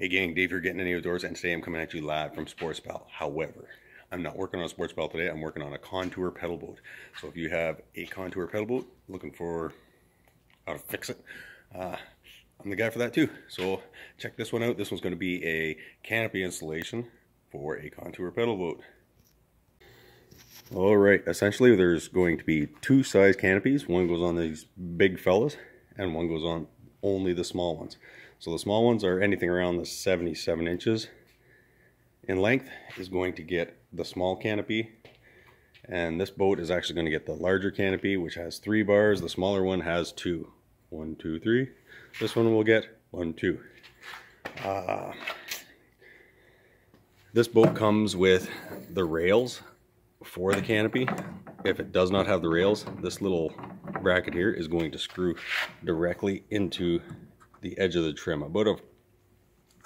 Hey gang, Dave here Gettenany Outdoors and today I'm coming at you live from Sportspal. However, I'm not working on a Sportspal today, I'm working on a contour pedal boat. So if you have a contour pedal boat looking for how to fix it, uh, I'm the guy for that too. So check this one out. This one's going to be a canopy installation for a contour pedal boat. Alright, essentially there's going to be two size canopies. One goes on these big fellas and one goes on only the small ones. So the small ones are anything around the 77 inches in length is going to get the small canopy. And this boat is actually going to get the larger canopy, which has three bars. The smaller one has two. One, two, three. This one will get one, two. Uh, this boat comes with the rails for the canopy. If it does not have the rails, this little bracket here is going to screw directly into the edge of the trim, about a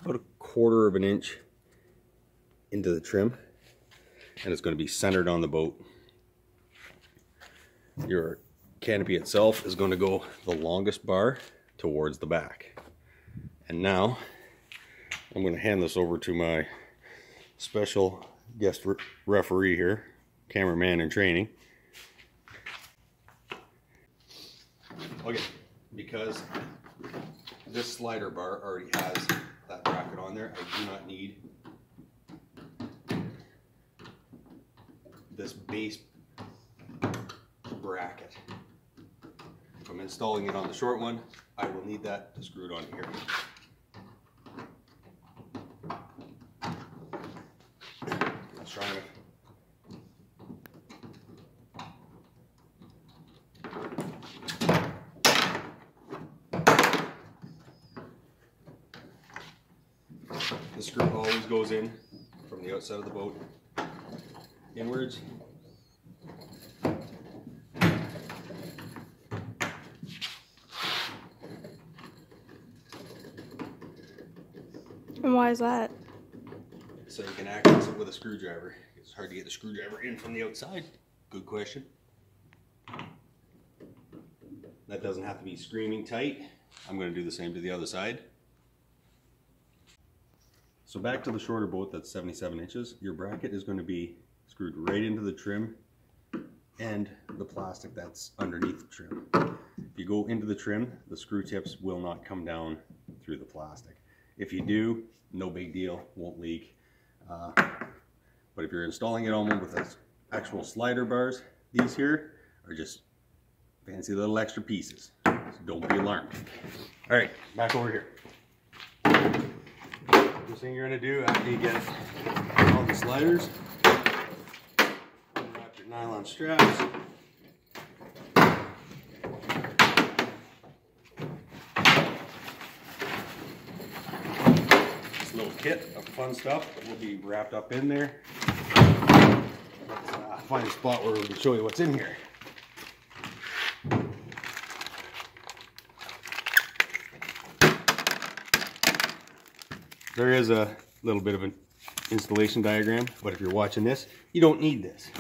about a quarter of an inch into the trim, and it's going to be centered on the boat. Your canopy itself is going to go the longest bar towards the back. And now I'm going to hand this over to my special guest re referee here, cameraman in training. Okay, because this slider bar already has that bracket on there. I do not need this base bracket. If I'm installing it on the short one, I will need that to screw it on here. Let's try it. The screw always goes in from the outside of the boat inwards. And why is that? So you can access it with a screwdriver. It's hard to get the screwdriver in from the outside. Good question. That doesn't have to be screaming tight. I'm going to do the same to the other side. So back to the shorter boat that's 77 inches, your bracket is going to be screwed right into the trim and the plastic that's underneath the trim. If you go into the trim, the screw tips will not come down through the plastic. If you do, no big deal, won't leak. Uh, but if you're installing it on with actual slider bars, these here are just fancy little extra pieces. So don't be alarmed. All right, back over here. First thing you're gonna do after you get all the sliders, wrap your nylon straps. This little kit of fun stuff will be wrapped up in there. Let's uh, find a spot where we can show you what's in here. There is a little bit of an installation diagram, but if you're watching this, you don't need this.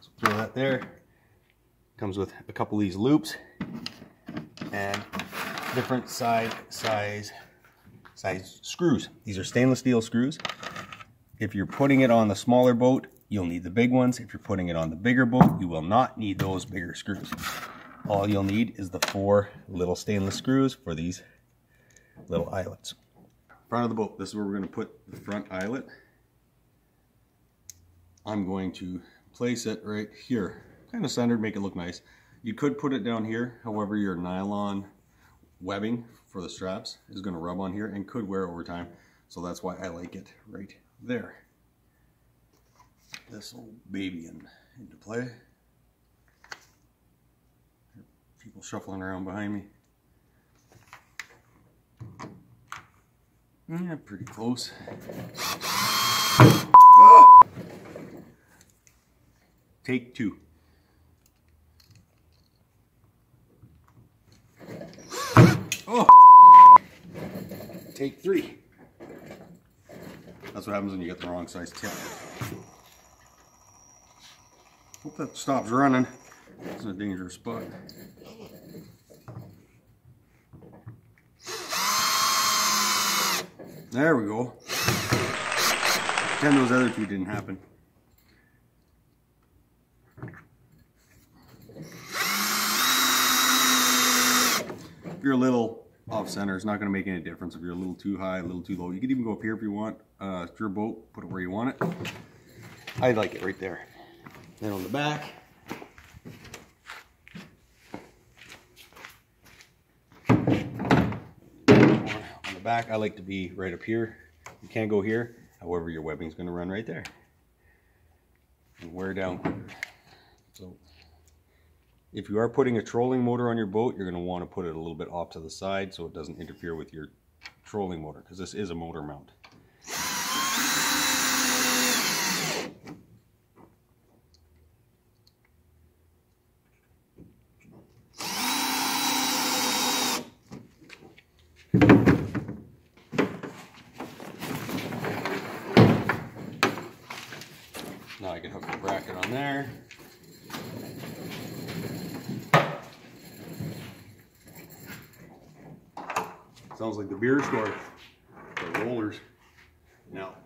So throw that there. Comes with a couple of these loops and different side size size screws. These are stainless steel screws. If you're putting it on the smaller boat, you'll need the big ones. If you're putting it on the bigger boat, you will not need those bigger screws. All you'll need is the four little stainless screws for these little eyelets front of the boat. This is where we're going to put the front eyelet. I'm going to place it right here, kind of centered, make it look nice. You could put it down here, however your nylon webbing for the straps is going to rub on here and could wear over time. So that's why I like it right there. This old baby in, into play. People shuffling around behind me. Yeah, pretty close. Take two. Oh! Take three. That's what happens when you get the wrong size tip. Hope that stops running. It's a dangerous spot. There we go. Pretend those other two didn't happen. If you're a little off center, it's not going to make any difference if you're a little too high, a little too low. You could even go up here if you want. Uh, it's your boat, put it where you want it. I like it right there. Then on the back, on the back, I like to be right up here. You can't go here. However, your webbing is going to run right there. And wear down. So if you are putting a trolling motor on your boat, you're going to want to put it a little bit off to the side so it doesn't interfere with your trolling motor because this is a motor mount. Now I can hook the bracket on there. Sounds like the beer store, the rollers. Now,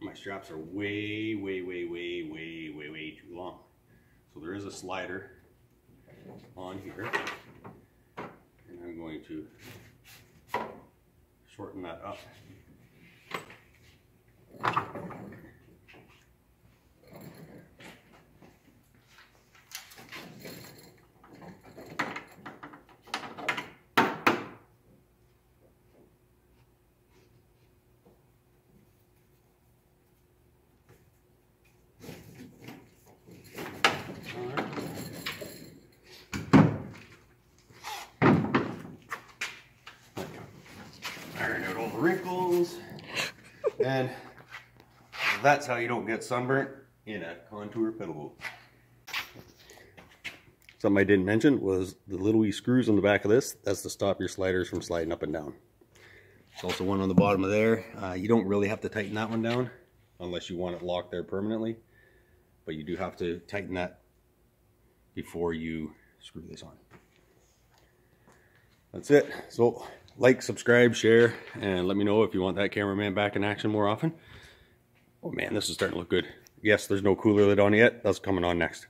my straps are way, way, way, way, way, way, way too long. So there is a slider on here. And I'm going to shorten that up. Wrinkles. And that's how you don't get sunburnt in a contour pedal boat. Something I didn't mention was the little wee screws on the back of this. That's to stop your sliders from sliding up and down. There's also one on the bottom of there. Uh, you don't really have to tighten that one down unless you want it locked there permanently. But you do have to tighten that before you screw this on. That's it. So like, subscribe, share, and let me know if you want that cameraman back in action more often. Oh man, this is starting to look good. Yes, there's no cooler lid on yet. That's coming on next.